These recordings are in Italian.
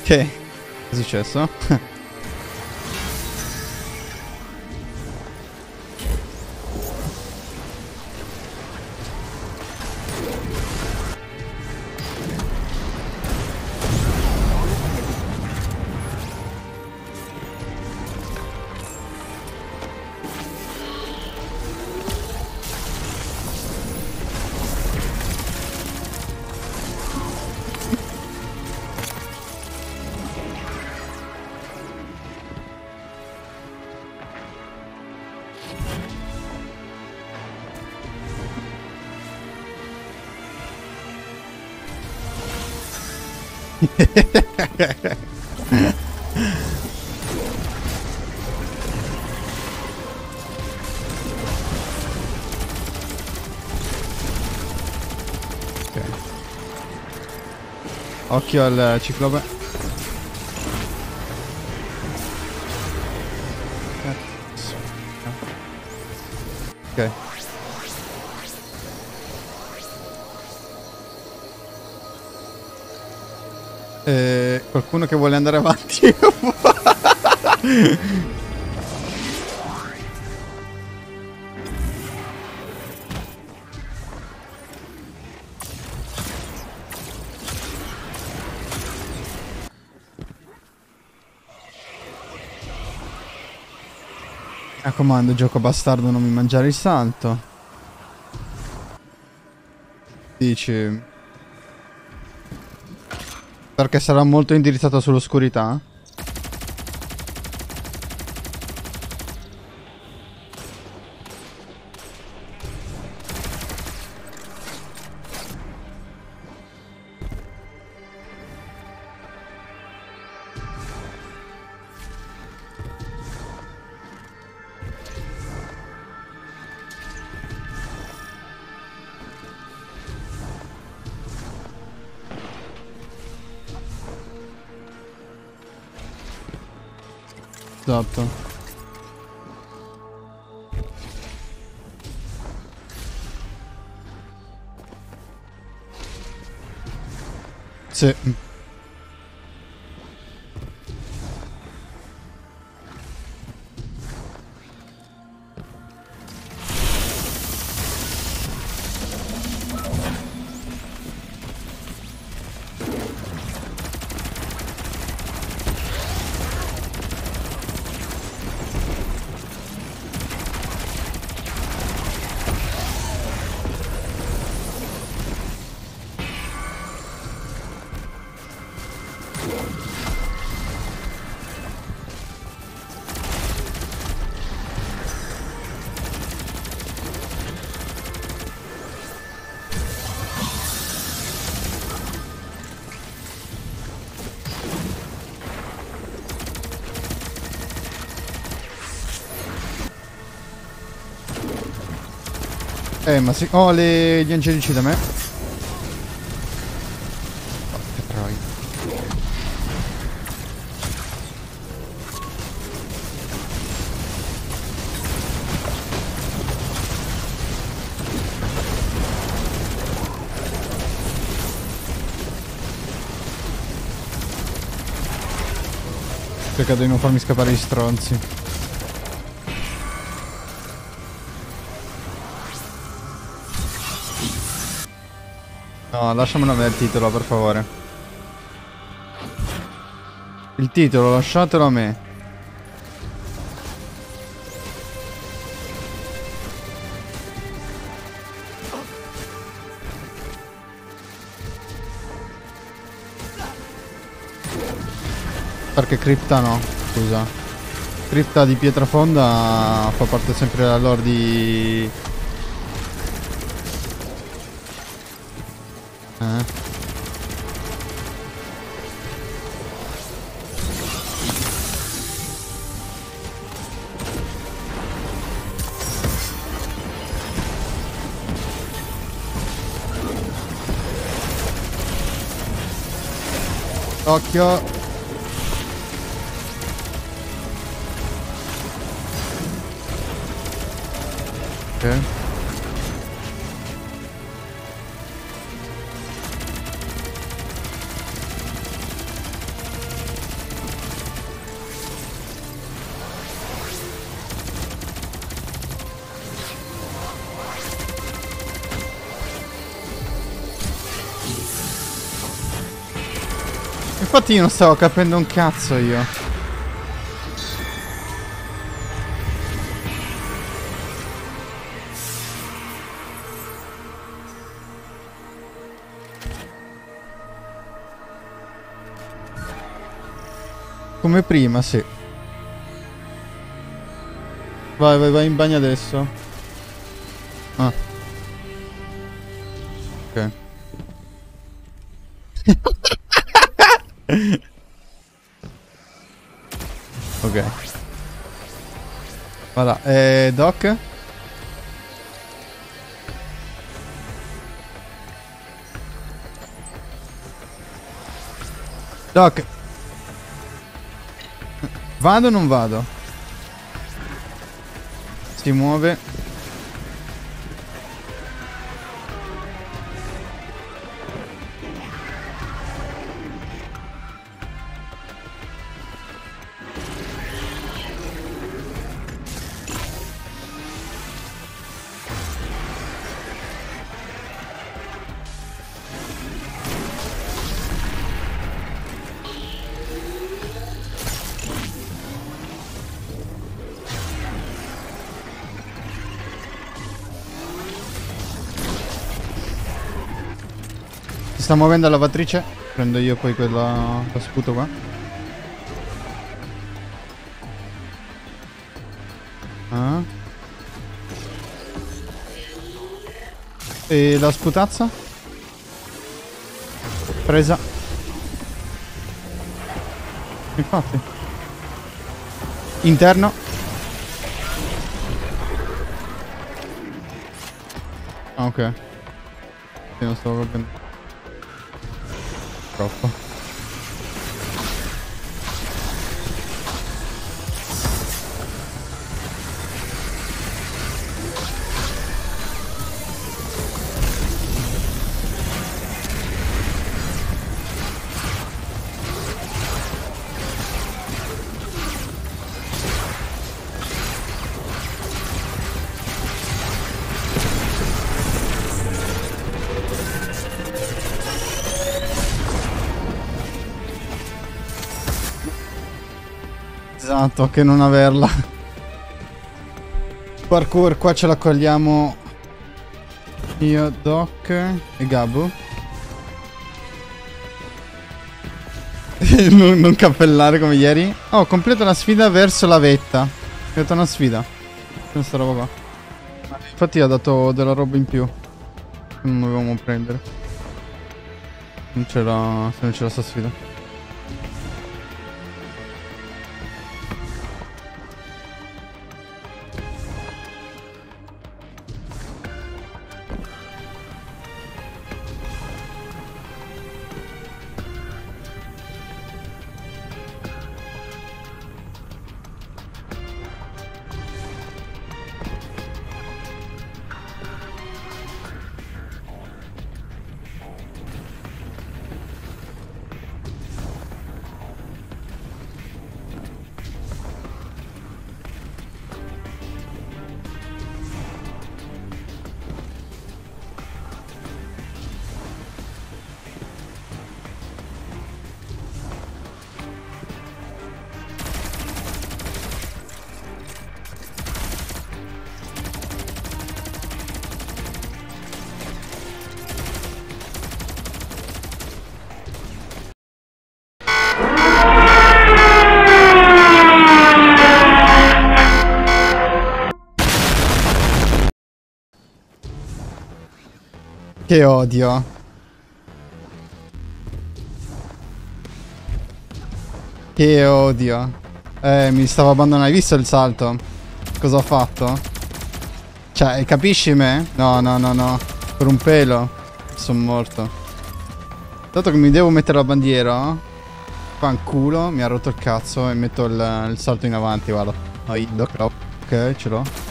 Ok, è successo? Occhio al ciclope. Ok. Eh, qualcuno che vuole andare avanti? Raccomando, gioco bastardo, non mi mangiare il santo. Dici... Perché sarà molto indirizzato sull'oscurità? Esatto. Sì. Eh, ma sì. Oh, le... gli angelici da me. Cercate di non farmi scappare gli stronzi. No, lasciamelo a me il titolo, per favore. Il titolo, lasciatelo a me. Perché cripta no, scusa. Cripta di pietrafonda fa parte sempre della lore di... Ha. Yok. Okay. Infatti non stavo capendo un cazzo io. Come prima, sì. Vai, vai, vai in bagno adesso. Voilà, eh, Doc? Doc. Vado o non vado? Si muove. Sta muovendo la lavatrice. Prendo io poi quella... lo sputo qua. Ah. E la sputazza? Presa. Infatti. Interno. Ah, ok. Sì, non stavo capendo. отправку. Esatto, che non averla. Parkour, qua ce la cogliamo io, Doc e Gabu. non, non cappellare come ieri. Oh, completo la sfida verso la vetta. Ho fatto una sfida. Questa roba qua. Infatti ha dato della roba in più. Non dovevamo prendere. Non c'era... se non c'era sta sfida. Che odio. Che odio. Eh, mi stavo abbandonando. Hai visto il salto? Cosa ho fatto? Cioè, capisci me? No, no, no, no. Per un pelo. Sono morto. Dato che mi devo mettere la bandiera. Fanculo, mi ha rotto il cazzo e metto il, il salto in avanti, guarda. Ok, ce l'ho.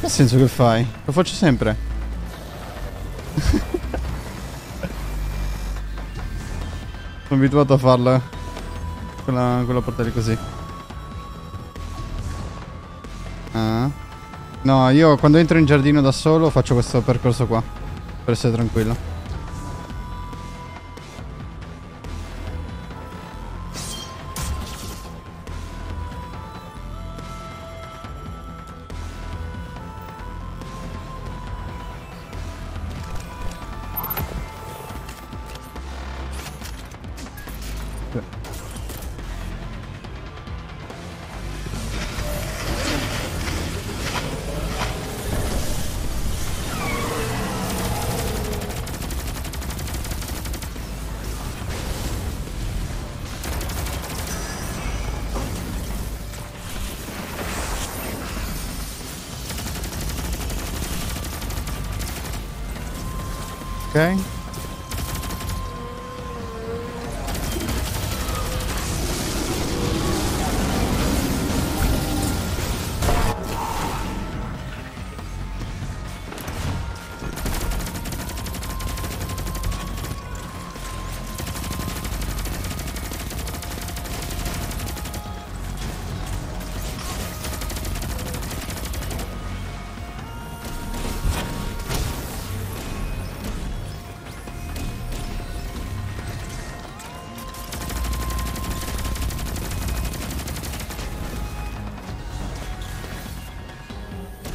Che senso che fai? Lo faccio sempre. Sono abituato a farla. Quella, quella portare così. Ah. No, io quando entro in giardino da solo faccio questo percorso qua. Per essere tranquillo. Ok.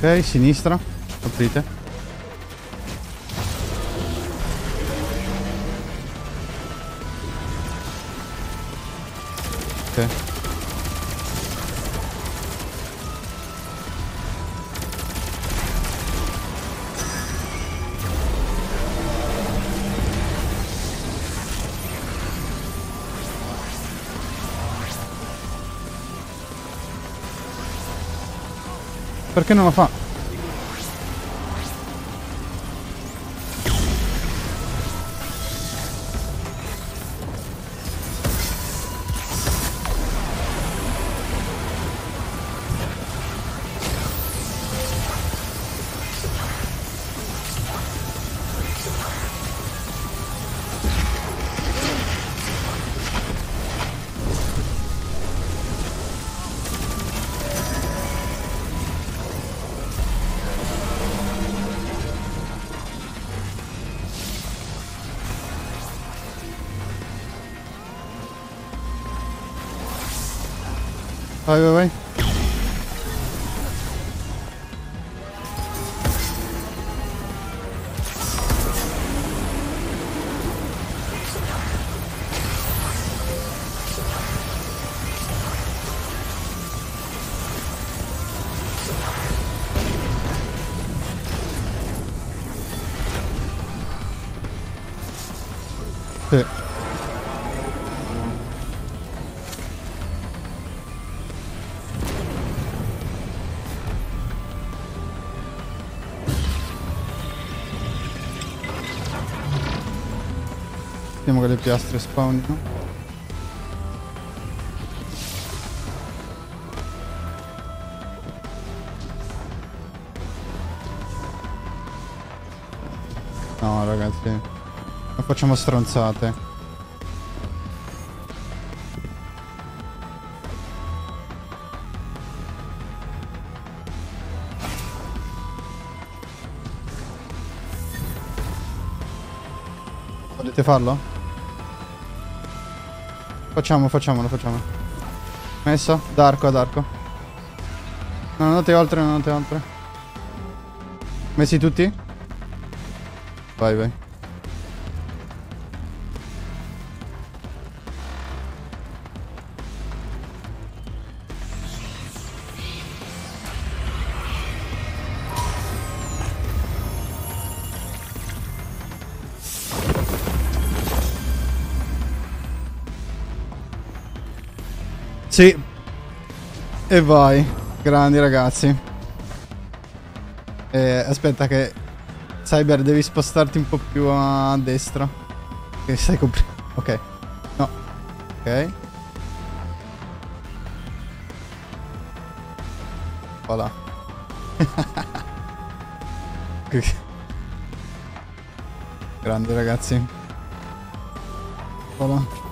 Ok, sinistra. Aprite. Perché non lo fa? Vai, Vediamo che le piastre spawnino. No ragazzi, non facciamo stronzate. Volete farlo? Facciamo, facciamolo, facciamo. Messo? Da arco ad arco. No, non andate oltre, non andate oltre. Messi tutti? Vai, vai. Sì. E vai. Grandi ragazzi. Eh, aspetta che... Cyber devi spostarti un po' più a destra. Che stai coprendo. Ok. No. Ok. Voilà. Grandi ragazzi. Voilà.